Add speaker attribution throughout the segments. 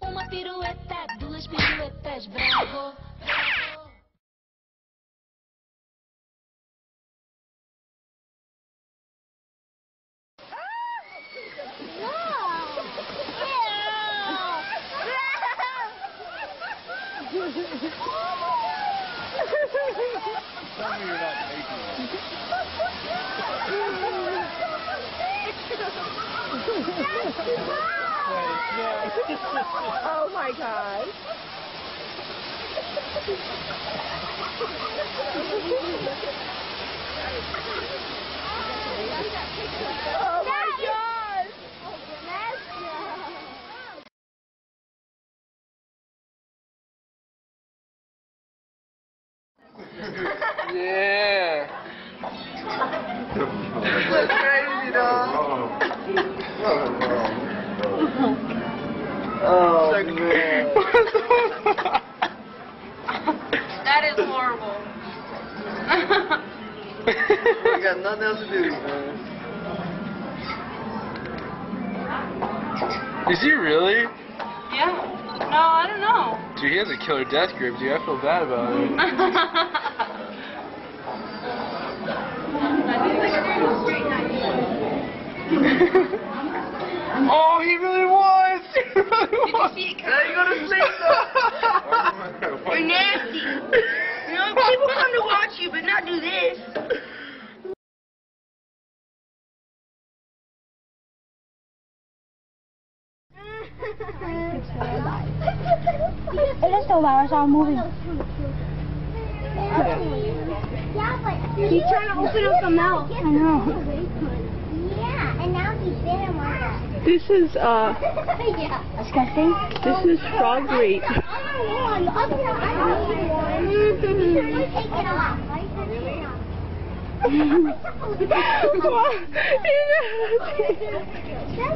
Speaker 1: Uma pirueta, duas piruetas, bravo.
Speaker 2: Tell me you're not making it.
Speaker 3: oh my god. oh my god.
Speaker 2: Yeah.
Speaker 3: That's crazy, dog. Oh, man.
Speaker 4: That is horrible.
Speaker 3: We got nothing else to do, man.
Speaker 2: Is he really?
Speaker 4: yeah. No, I don't know.
Speaker 2: Dude, he has a killer death grip, dude. I feel bad about it. oh, he really was! He really was!
Speaker 3: Now you go to sleep, though.
Speaker 4: You're nasty. You know, people come to watch you, but not do this.
Speaker 5: It is so loud, I saw a movie. He's trying to open up the mouth. I know.
Speaker 6: Yeah, and now he's been in one of
Speaker 3: This is, uh,
Speaker 6: Yeah.
Speaker 5: Disgusting.
Speaker 3: this is frog rape.
Speaker 6: The other one, I need one. You take it off.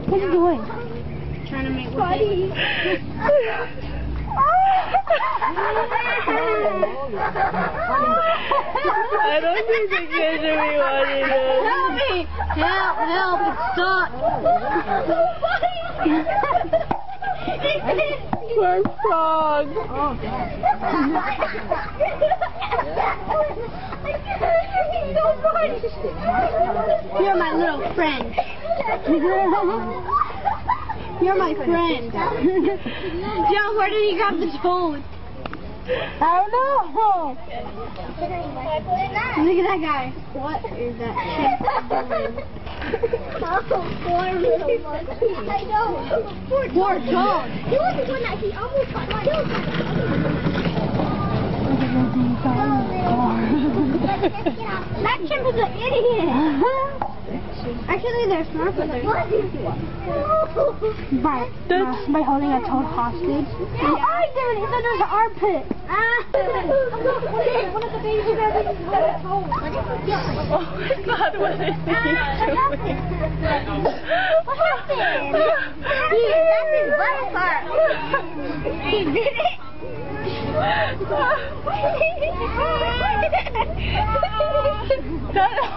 Speaker 5: What are you doing? Trying to make
Speaker 6: Buddy.
Speaker 3: I don't think the kids are be watching.
Speaker 5: Help me! Help, help, it's stuck.
Speaker 3: Poor frog.
Speaker 5: You're my little friend. You're my friend. John, where did he grab the toad? I don't know. Look at that guy. What is that shit?
Speaker 6: I know. Poor
Speaker 5: Poor dog.
Speaker 6: He was the one that he almost got killed by the
Speaker 5: That chimp is an idiot. Actually, they're smart, but they're by, by, by holding a toad hostage. Oh, I did it. It's under his armpit. Ah.
Speaker 6: One of the baby rabbits is a toad.
Speaker 3: Oh God, what is he doing?
Speaker 6: What happened? He, that's his butt part. He did it.